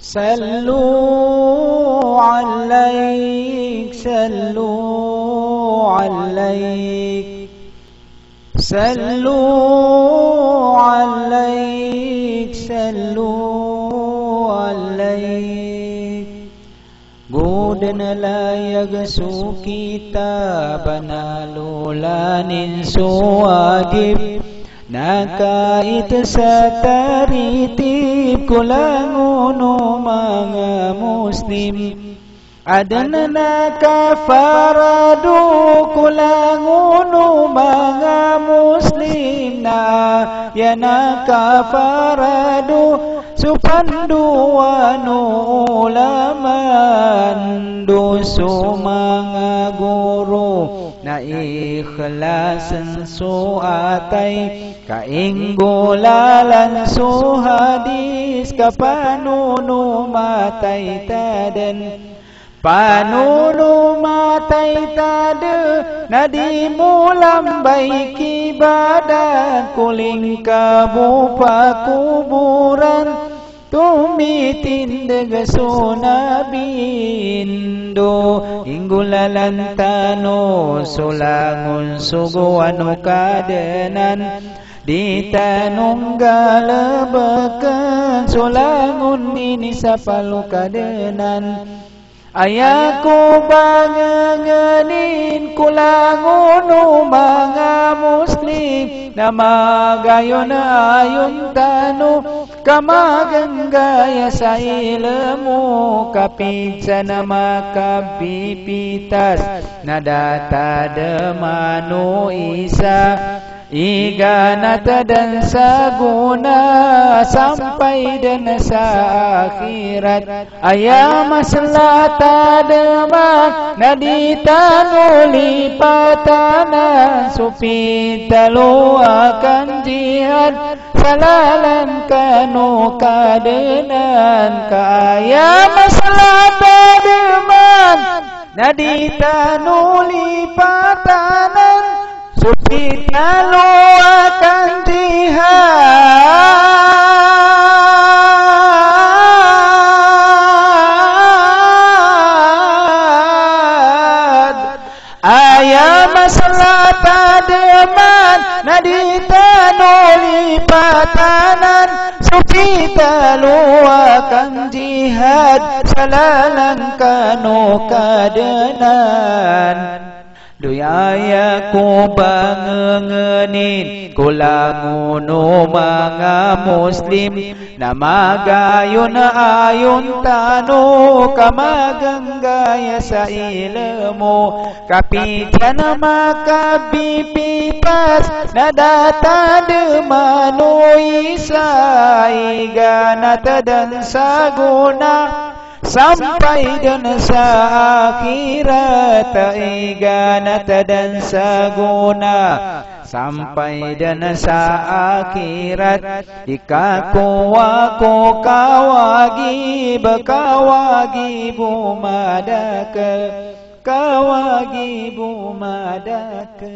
صلوا عليك صلوا عليك صلوا عليك صلوا عليك قودنا لا يغسو كتابنا لولا ننسو واجب Nakait sa taritib kulanguno mga muslim. Adana nakafarado kulanguno mga muslim. Na Yan nakafarado supanduano ulaman. Doso mga na ikhlasan so atay kainggulalan so hadis kapanuno matay taden. Panuno matay tade na di mo lambay kibadan kuling kabupa kuburan tumitindig sunabindo inggulalantano sulangun suguano kadenan di tanunggalabakan sulangun ini sa palukadenan Ayako banganganin kulanguno mga muslim na magayon ayon tano kamaganggaya sa ilmu kapitsa na makapipitas na data demano isa Iganat dan saguna sampai dan sa akhirat Ayam selata demam nadita nuli patana Supi talu akan jihad. Salalan kanu kadenan Ayam selata demam nadita nuli patana Supita lo akan jihad Ayam masalah pademan Nadita noli Salalang kanu kadenan. Duyaya ko bangengenin. Kulanguno mga muslim. Na magayon na ayon tano Kamaganggaya sa ilmo Kapitya na makabipipas Na data demano isa Iganat dan saguna Sampai dan sa akhirat Iganat dan sa guna Sampai dan sa akhirat ko kawagi Bekawagi bumadaka Kawagi bumadaka